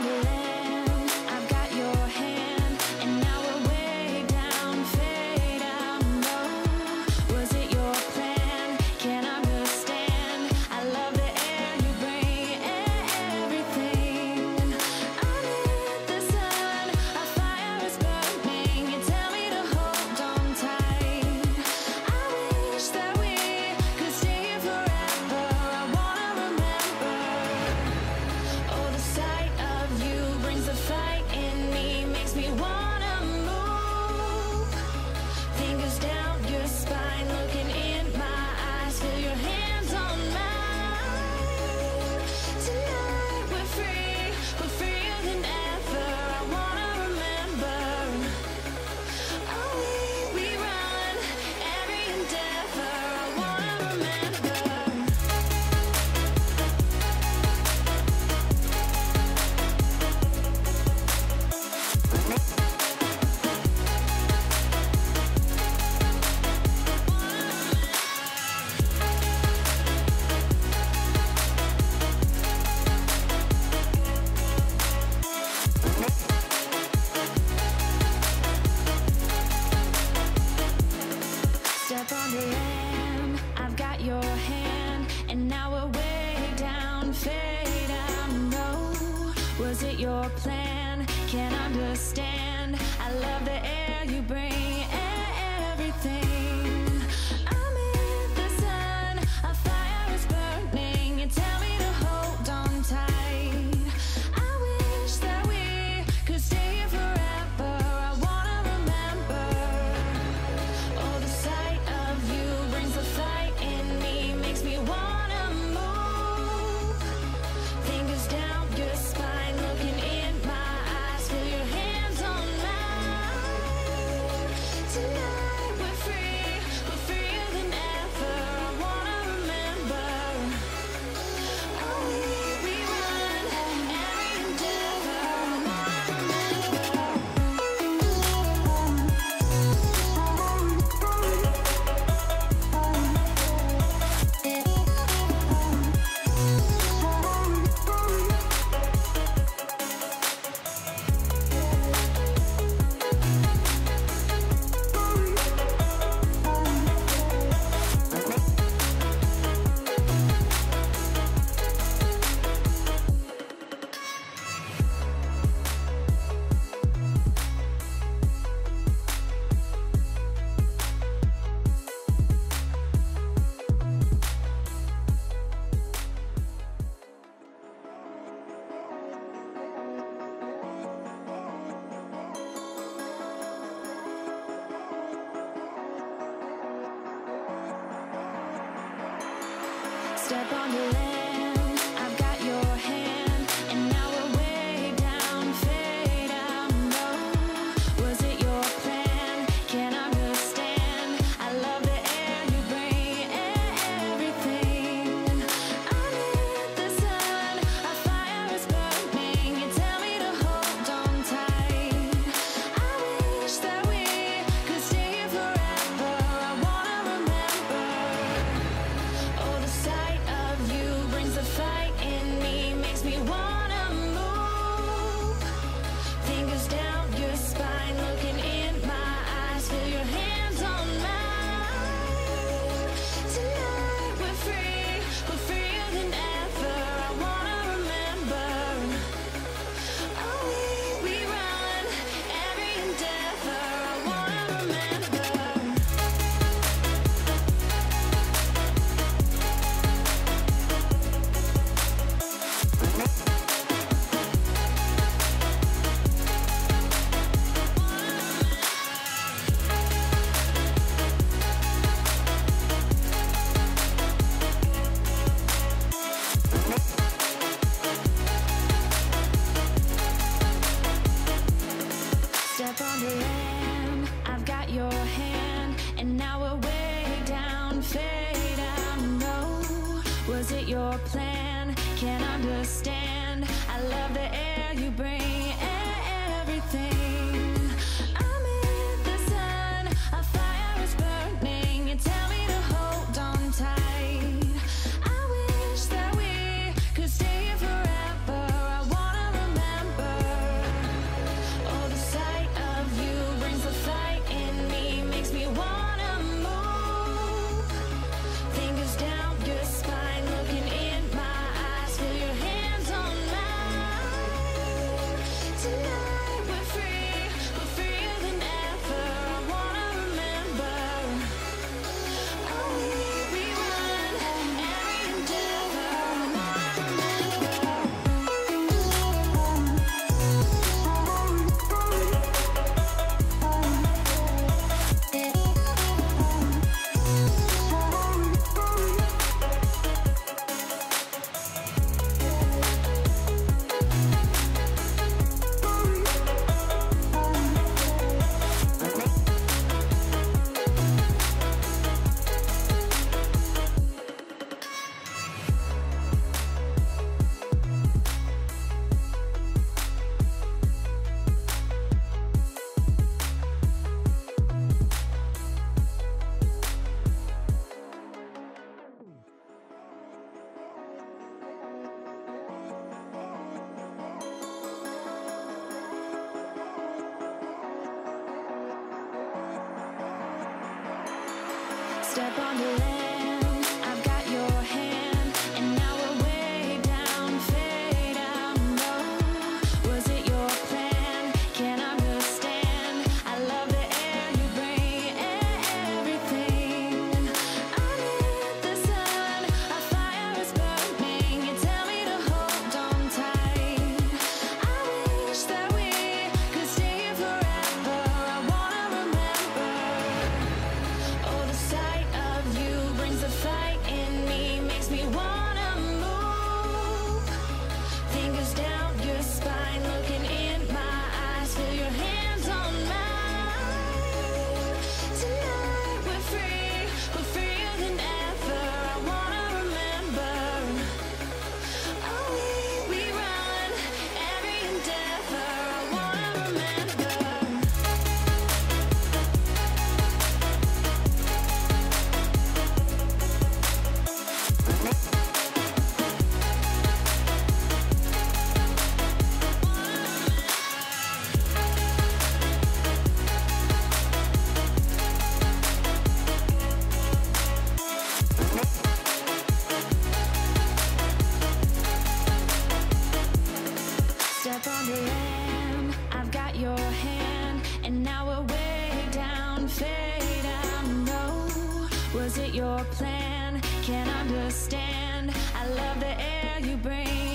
Step up on the edge. your plan. Can't understand. I love the air you bring.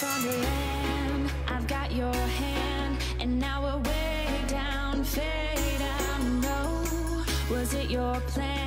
on the I've got your hand And now we're way down. No Was it your plan?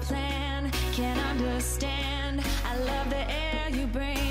plan, can't understand. I love the air you bring.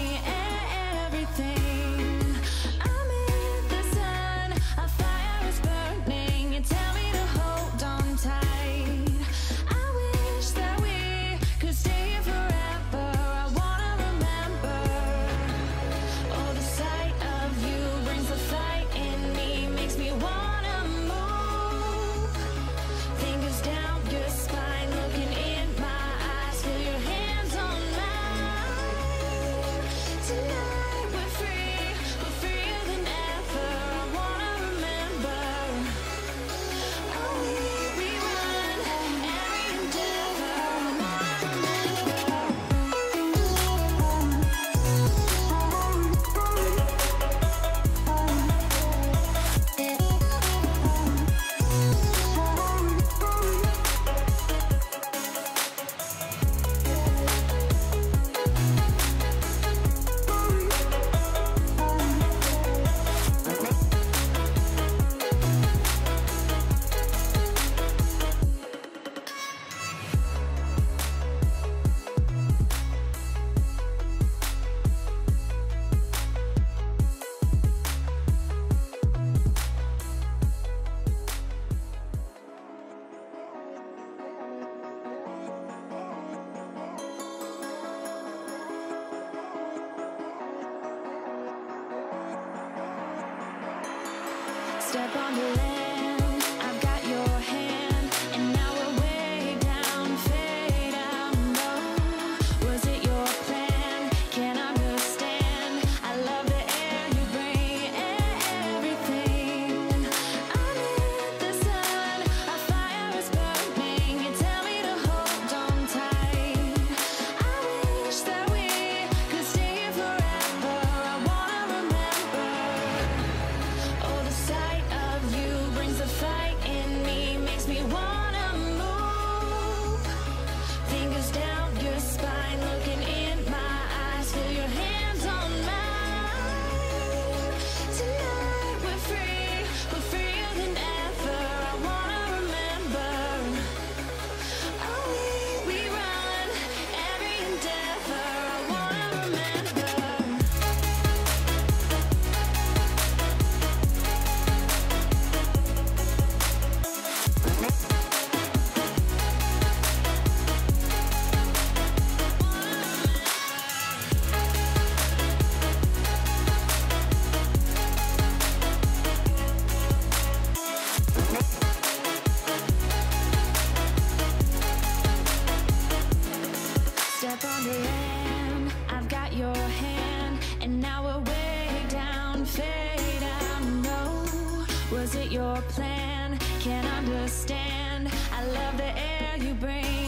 your plan, can't understand. I love the air you bring.